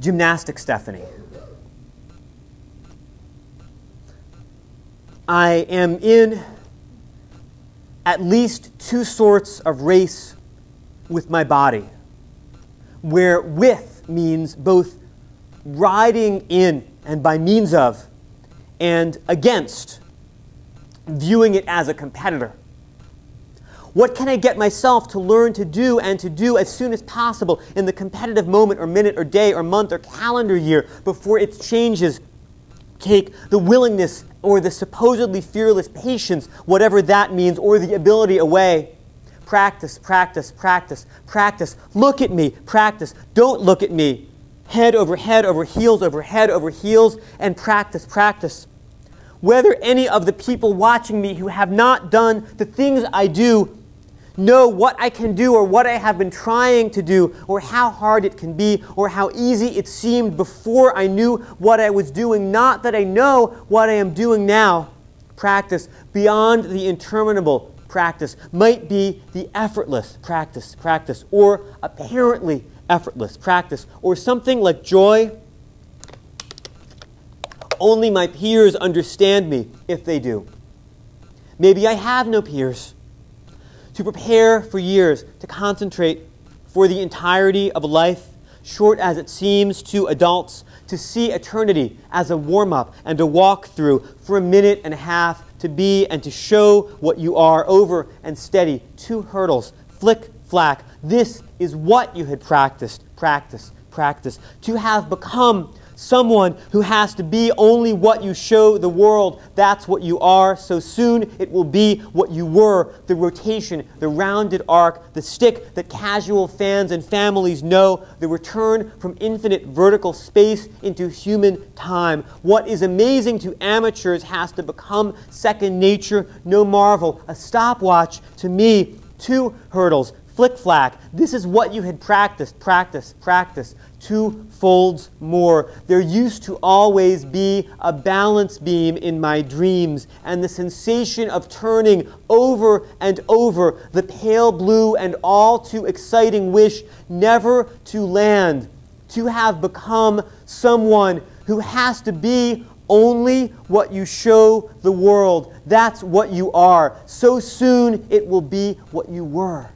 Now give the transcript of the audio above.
gymnastic, Stephanie. I am in at least two sorts of race with my body, where with means both riding in and by means of, and against, viewing it as a competitor. What can I get myself to learn to do and to do as soon as possible in the competitive moment or minute or day or month or calendar year before its changes take the willingness or the supposedly fearless patience, whatever that means, or the ability away? Practice, practice, practice, practice. Look at me, practice. Don't look at me. Head over head over heels over head over heels, and practice, practice. Whether any of the people watching me who have not done the things I do know what I can do or what I have been trying to do or how hard it can be or how easy it seemed before I knew what I was doing. Not that I know what I am doing now. Practice beyond the interminable practice might be the effortless practice, practice, or apparently effortless practice, or something like joy. Only my peers understand me if they do. Maybe I have no peers to prepare for years, to concentrate for the entirety of a life, short as it seems to adults, to see eternity as a warm up and a walk through for a minute and a half, to be and to show what you are over and steady. Two hurdles, flick, flack. This is what you had practiced, practice, practice. To have become someone who has to be only what you show the world. That's what you are. So soon it will be what you were the rotation, the rounded arc, the stick that casual fans and families know, the return from infinite vertical space into human time. What is amazing to amateurs has to become second nature. No marvel. A stopwatch to me, two hurdles. Flick flack. This is what you had practiced, practice, practice two folds more. There used to always be a balance beam in my dreams, and the sensation of turning over and over the pale blue and all too exciting wish never to land, to have become someone who has to be only what you show the world. That's what you are. So soon it will be what you were.